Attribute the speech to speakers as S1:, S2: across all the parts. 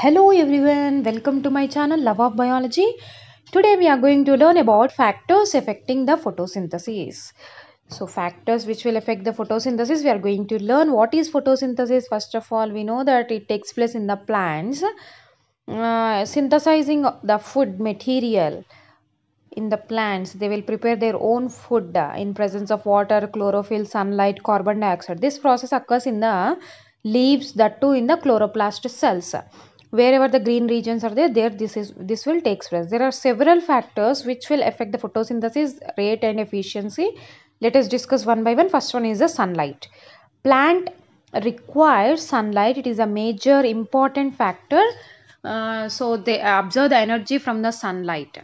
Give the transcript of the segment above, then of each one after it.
S1: Hello everyone, welcome to my channel Love of Biology. Today we are going to learn about factors affecting the photosynthesis. So factors which will affect the photosynthesis, we are going to learn what is photosynthesis. First of all, we know that it takes place in the plants, uh, synthesizing the food material in the plants they will prepare their own food in presence of water chlorophyll sunlight carbon dioxide this process occurs in the leaves that too in the chloroplast cells wherever the green regions are there there this is this will take place there are several factors which will affect the photosynthesis rate and efficiency. Let us discuss one by one. First one is the sunlight. Plant requires sunlight. It is a major important factor. Uh, so they absorb the energy from the sunlight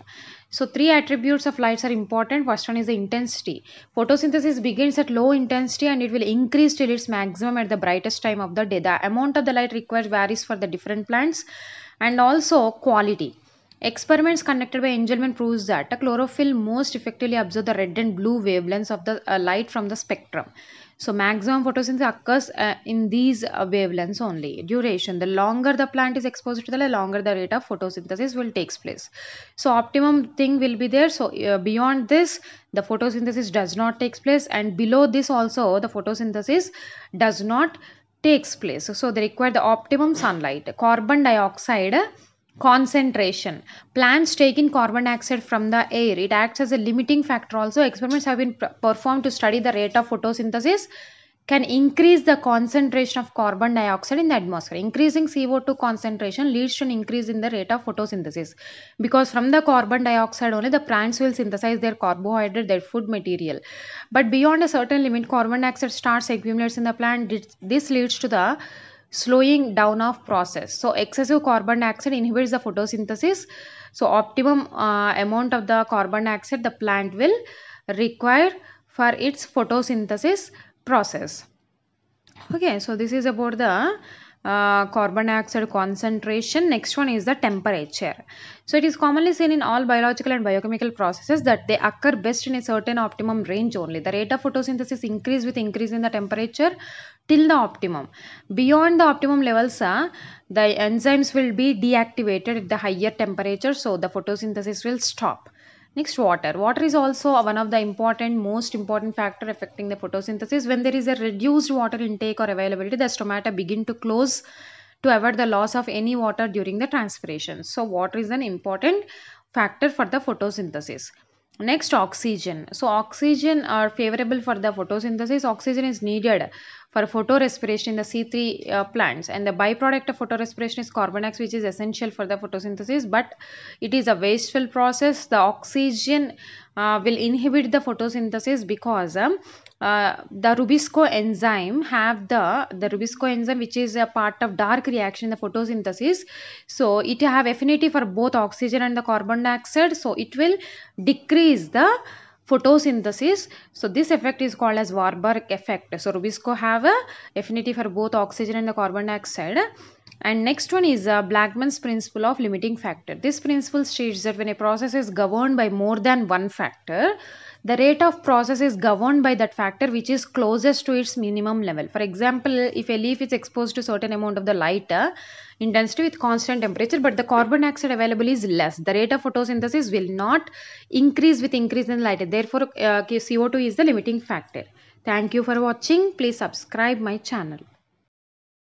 S1: so three attributes of lights are important. First one is the intensity. Photosynthesis begins at low intensity and it will increase till its maximum at the brightest time of the day. The amount of the light required varies for the different plants and also quality. Experiments conducted by Engelmann proves that chlorophyll most effectively absorbs the red and blue wavelengths of the uh, light from the spectrum. So maximum photosynthesis occurs uh, in these uh, wavelengths only. Duration, the longer the plant is exposed to the light, longer the rate of photosynthesis will takes place. So optimum thing will be there. So uh, beyond this, the photosynthesis does not takes place and below this also the photosynthesis does not takes place. So they require the optimum sunlight. Carbon dioxide concentration. Plants take in carbon dioxide from the air. It acts as a limiting factor also. Experiments have been performed to study the rate of photosynthesis can increase the concentration of carbon dioxide in the atmosphere. Increasing co2 concentration leads to an increase in the rate of photosynthesis. Because from the carbon dioxide only the plants will synthesize their carbohydrate their food material. But beyond a certain limit carbon dioxide starts accumulates in the plant. This leads to the slowing down of process. So excessive carbon dioxide inhibits the photosynthesis. So optimum uh, amount of the carbon dioxide the plant will require for its photosynthesis process. Okay, so this is about the uh, carbon dioxide concentration. Next one is the temperature. So it is commonly seen in all biological and biochemical processes that they occur best in a certain optimum range only. The rate of photosynthesis increase with increase in the temperature till the optimum. Beyond the optimum levels, uh, the enzymes will be deactivated at the higher temperature. So the photosynthesis will stop. Next, water. Water is also one of the important, most important factor affecting the photosynthesis. When there is a reduced water intake or availability, the stomata begin to close to avoid the loss of any water during the transpiration. So, water is an important factor for the photosynthesis. Next, oxygen. So, oxygen are favorable for the photosynthesis. Oxygen is needed for photorespiration in the C3 uh, plants. And the byproduct of photorespiration is carbon dioxide which is essential for the photosynthesis but it is a wasteful process. The oxygen uh, will inhibit the photosynthesis because um, uh, the Rubisco enzyme have the the Rubisco enzyme which is a part of dark reaction in the photosynthesis. So it have affinity for both oxygen and the carbon dioxide. So it will decrease the photosynthesis. So this effect is called as warburg effect. So rubisco have a affinity for both oxygen and the carbon dioxide and next one is uh, blackman's principle of limiting factor this principle states that when a process is governed by more than one factor the rate of process is governed by that factor which is closest to its minimum level. For example, if a leaf is exposed to certain amount of the light uh, intensity with constant temperature but the carbon dioxide available is less, the rate of photosynthesis will not increase with increase in light. Therefore, uh, CO2 is the limiting factor. Thank you for watching. Please subscribe my channel.